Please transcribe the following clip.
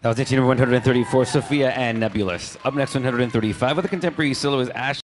That was 18 134, Sophia and Nebulous. Up next, 135 with a contemporary solo is Ash.